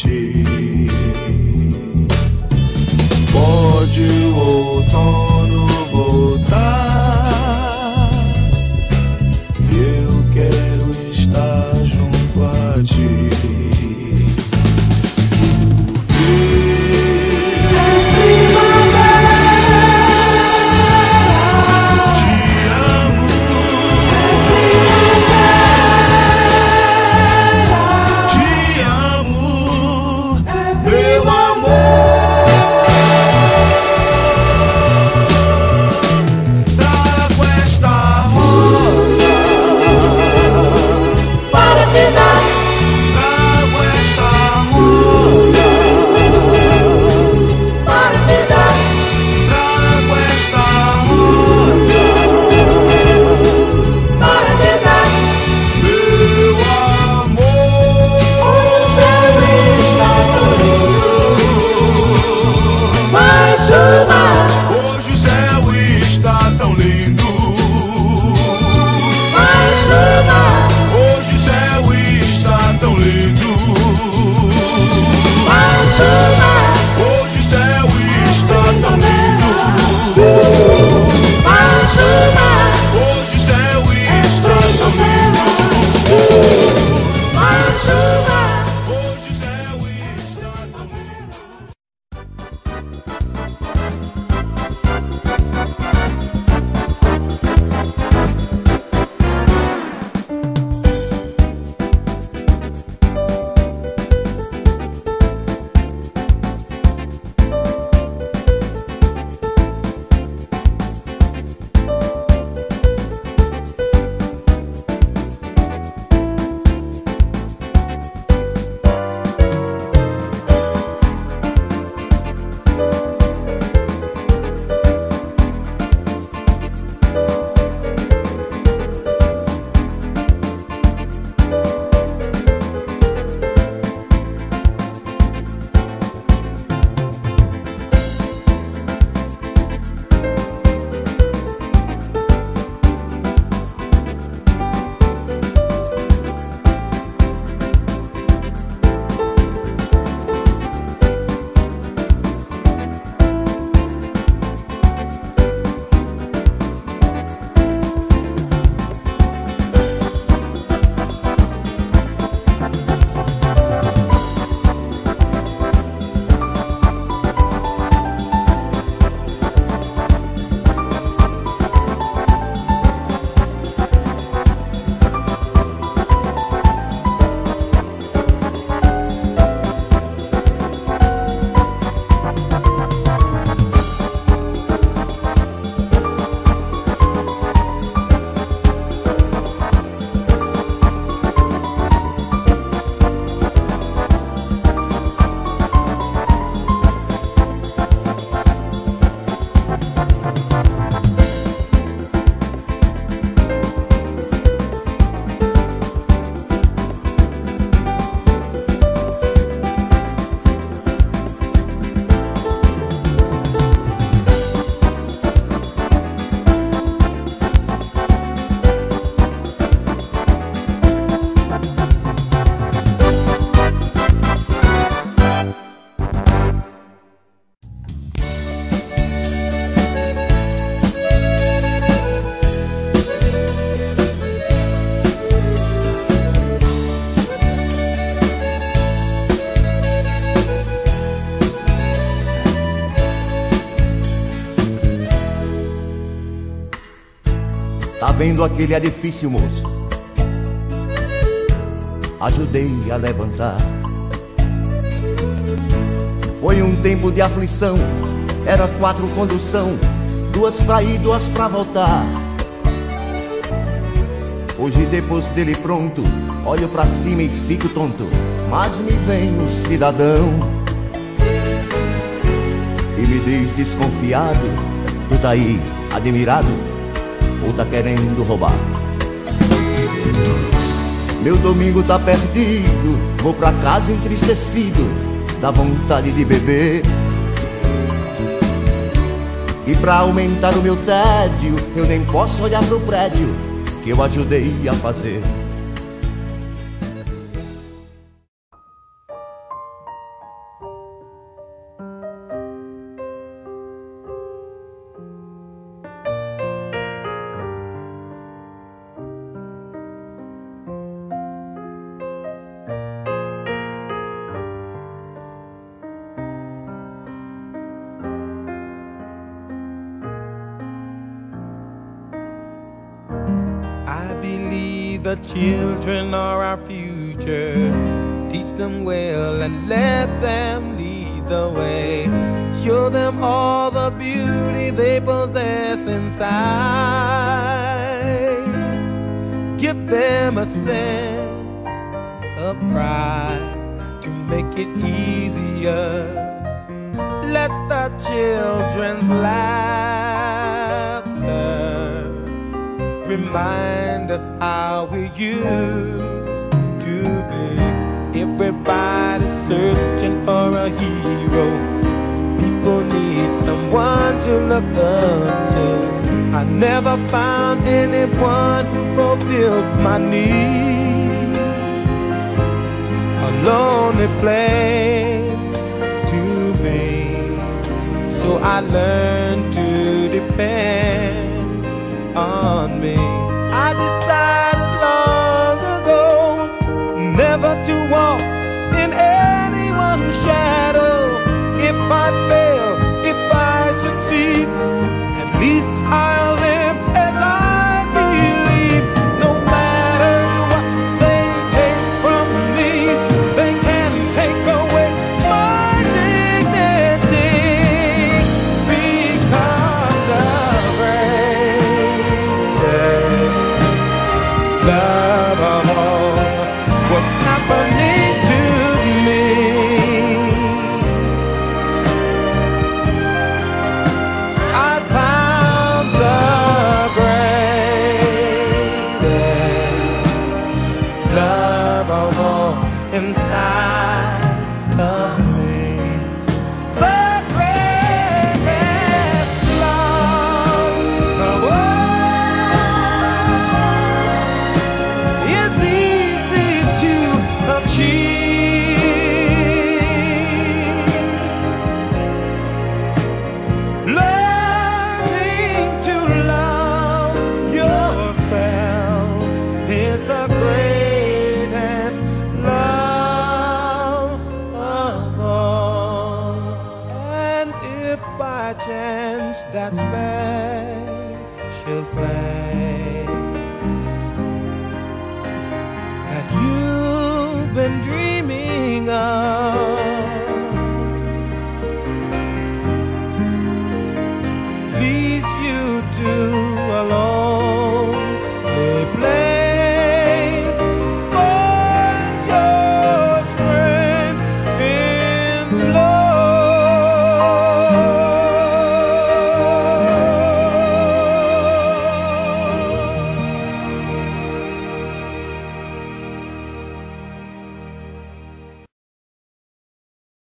起。我知我错。Tá vendo aquele edifício, moço? Ajudei a levantar. Foi um tempo de aflição. Era quatro condução, duas pra ir, duas pra voltar. Hoje, depois dele pronto, olho pra cima e fico tonto. Mas me vem um cidadão e me diz desconfiado: Tu tá aí, admirado, ou tá querendo roubar? Meu domingo tá perdido, vou pra casa entristecido, dá vontade de beber. E pra aumentar o meu tédio, eu nem posso olhar pro prédio que eu ajudei a fazer. The children are our future. Teach them well and let them lead the way. Show them all the beauty they possess inside. Give them a sense of pride to make it easier. Let the children's laughter remind us how we used to be. Everybody's searching for a hero. People need someone to look up to. I never found anyone who fulfilled my need. A lonely place to be. So I learned to depend on me. I decided long ago never to walk in anyone's shadow. If I fail,